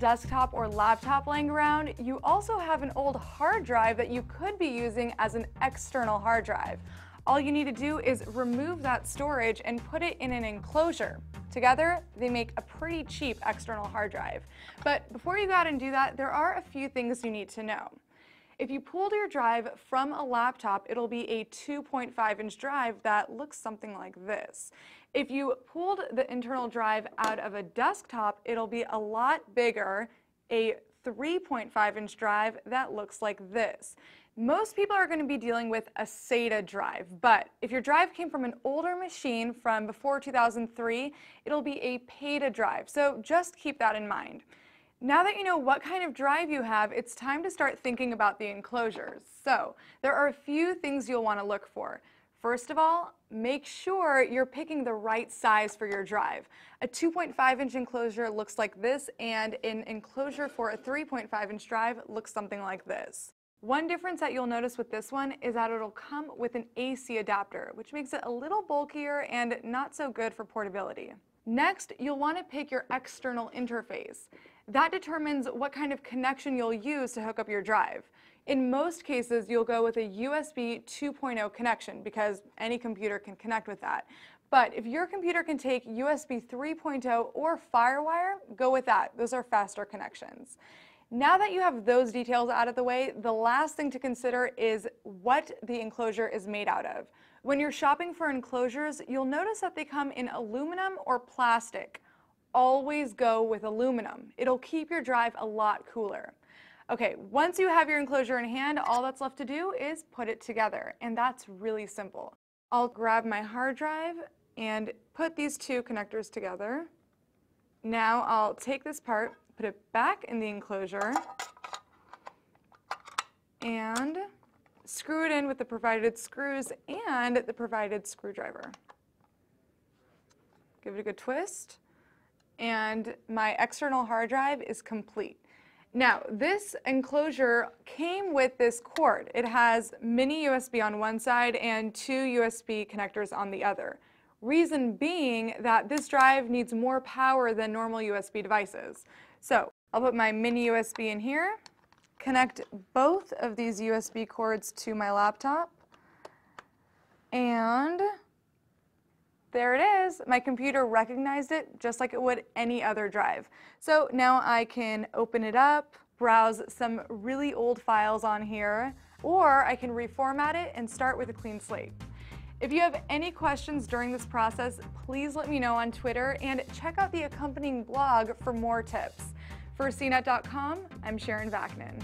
desktop or laptop laying around, you also have an old hard drive that you could be using as an external hard drive. All you need to do is remove that storage and put it in an enclosure. Together, they make a pretty cheap external hard drive. But before you go out and do that, there are a few things you need to know. If you pulled your drive from a laptop, it'll be a 2.5 inch drive that looks something like this. If you pulled the internal drive out of a desktop, it'll be a lot bigger, a 3.5 inch drive that looks like this. Most people are going to be dealing with a SATA drive, but if your drive came from an older machine from before 2003, it'll be a PATA drive, so just keep that in mind. Now that you know what kind of drive you have, it's time to start thinking about the enclosures. So there are a few things you'll want to look for. First of all, make sure you're picking the right size for your drive. A 2.5 inch enclosure looks like this and an enclosure for a 3.5 inch drive looks something like this. One difference that you'll notice with this one is that it'll come with an AC adapter, which makes it a little bulkier and not so good for portability. Next, you'll want to pick your external interface. That determines what kind of connection you'll use to hook up your drive. In most cases, you'll go with a USB 2.0 connection because any computer can connect with that. But if your computer can take USB 3.0 or FireWire, go with that. Those are faster connections. Now that you have those details out of the way, the last thing to consider is what the enclosure is made out of. When you're shopping for enclosures, you'll notice that they come in aluminum or plastic. Always go with aluminum. It'll keep your drive a lot cooler. Okay, once you have your enclosure in hand, all that's left to do is put it together, and that's really simple. I'll grab my hard drive and put these two connectors together. Now I'll take this part, put it back in the enclosure, and screw it in with the provided screws and the provided screwdriver. Give it a good twist, and my external hard drive is complete. Now, this enclosure came with this cord. It has mini USB on one side and two USB connectors on the other. Reason being that this drive needs more power than normal USB devices. So I'll put my mini USB in here, connect both of these USB cords to my laptop, and there it is. My computer recognized it just like it would any other drive. So now I can open it up, browse some really old files on here, or I can reformat it and start with a clean slate. If you have any questions during this process, please let me know on Twitter and check out the accompanying blog for more tips. For CNET.com, I'm Sharon Vaknin.